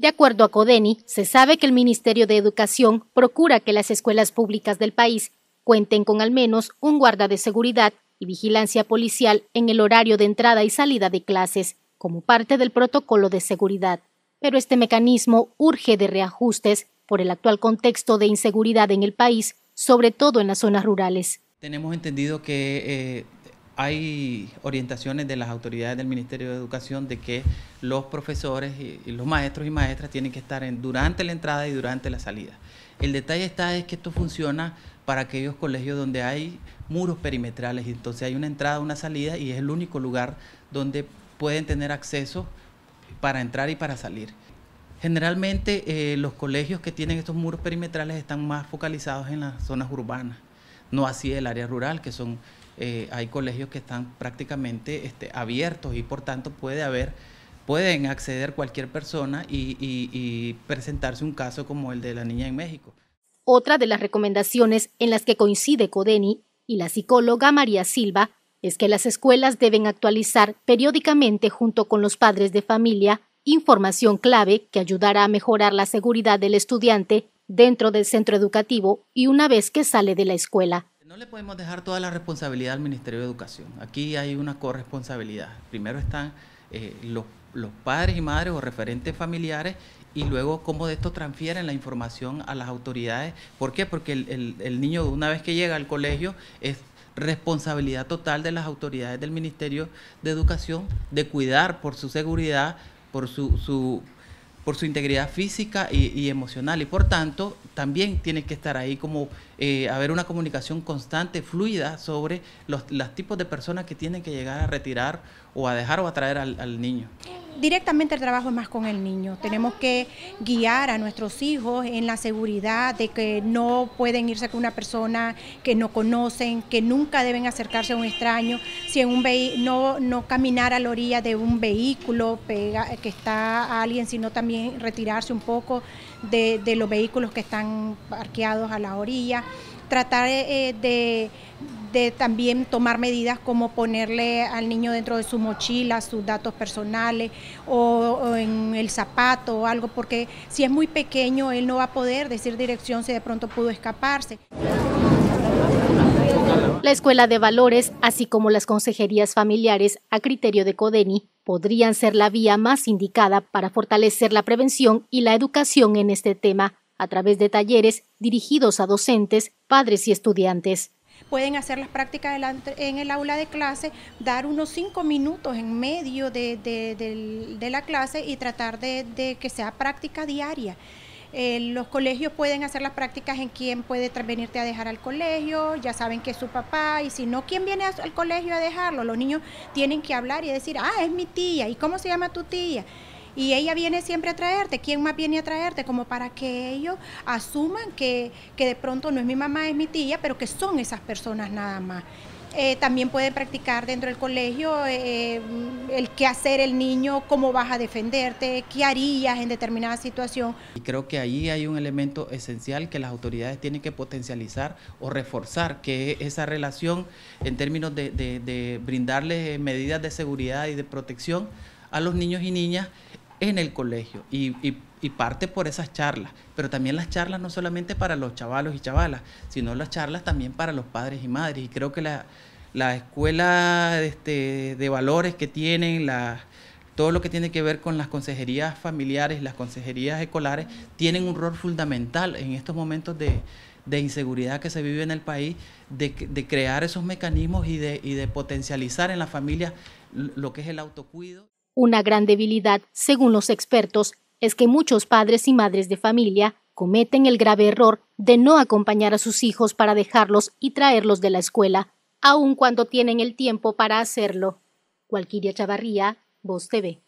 De acuerdo a Codeni, se sabe que el Ministerio de Educación procura que las escuelas públicas del país cuenten con al menos un guarda de seguridad y vigilancia policial en el horario de entrada y salida de clases, como parte del protocolo de seguridad. Pero este mecanismo urge de reajustes por el actual contexto de inseguridad en el país, sobre todo en las zonas rurales. Tenemos entendido que eh, hay orientaciones de las autoridades del Ministerio de Educación de que los profesores y, los maestros y maestras tienen que estar en, durante la entrada y durante la salida. El detalle está es que esto funciona para aquellos colegios donde hay muros perimetrales, y entonces hay una entrada, una salida y es el único lugar donde pueden tener acceso para entrar y para salir. Generalmente eh, los colegios que tienen estos muros perimetrales están más focalizados en las zonas urbanas, no así el área rural, que son eh, hay colegios que están prácticamente este, abiertos y por tanto puede haber, pueden acceder cualquier persona y, y presentarse un caso como el de la niña en México. Otra de las recomendaciones en las que coincide Codeni y la psicóloga María Silva es que las escuelas deben actualizar periódicamente junto con los padres de familia información clave que ayudará a mejorar la seguridad del estudiante dentro del centro educativo y una vez que sale de la escuela. No le podemos dejar toda la responsabilidad al Ministerio de Educación. Aquí hay una corresponsabilidad. Primero están eh, los, padres y madres o referentes familiares y luego cómo de esto transfieren la información a las autoridades. ¿Por qué? Porque el, niño una vez que llega al colegio es responsabilidad total de las autoridades del Ministerio de Educación de cuidar por su seguridad, por su, su por su integridad física y, emocional. Y por tanto también tiene que estar ahí como eh, haber una comunicación constante, fluida sobre los, tipos de personas que tienen que llegar a retirar o a dejar o a traer al niño. Directamente el trabajo es más con el niño. Tenemos que guiar a nuestros hijos en la seguridad de que no pueden irse con una persona que no conocen, que nunca deben acercarse a un extraño, si en un no, no caminar a la orilla de un vehículo pega, que está alguien, sino también retirarse un poco de, los vehículos que están parqueados a la orilla. Tratar eh, de de también tomar medidas como ponerle al niño dentro de su mochila sus datos personales o, en el zapato o algo, porque si es muy pequeño él no va a poder decir dirección si de pronto pudo escaparse. La Escuela de Valores, así como las consejerías familiares a criterio de CODENI, podrían ser la vía más indicada para fortalecer la prevención y la educación en este tema, a través de talleres dirigidos a docentes, padres y estudiantes pueden hacer las prácticas en el aula de clase, dar unos cinco minutos en medio de, la clase y tratar de, que sea práctica diaria. Eh, los colegios pueden hacer las prácticas en quién puede venirte a dejar al colegio, ya saben que es su papá, y si no, ¿quién viene al colegio a dejarlo? Los niños tienen que hablar y decir, ah, es mi tía, ¿y cómo se llama tu tía? y ella viene siempre a traerte, ¿quién más viene a traerte? Como para que ellos asuman que, de pronto no es mi mamá, es mi tía, pero que son esas personas nada más. Eh, también puede practicar dentro del colegio eh, el qué hacer el niño, cómo vas a defenderte, qué harías en determinada situación. Y creo que ahí hay un elemento esencial que las autoridades tienen que potencializar o reforzar, que es esa relación en términos de, de brindarles medidas de seguridad y de protección a los niños y niñas en el colegio y, parte por esas charlas, pero también las charlas no solamente para los chavalos y chavalas, sino las charlas también para los padres y madres. Y creo que la, la escuela este, de valores que tienen, todo lo que tiene que ver con las consejerías familiares, las consejerías escolares, tienen un rol fundamental en estos momentos de, inseguridad que se vive en el país, de, de crear esos mecanismos y de, y de potencializar en la familia lo que es el autocuido. Una gran debilidad, según los expertos, es que muchos padres y madres de familia cometen el grave error de no acompañar a sus hijos para dejarlos y traerlos de la escuela, aun cuando tienen el tiempo para hacerlo. Cualquiera Chavarría, Voz TV.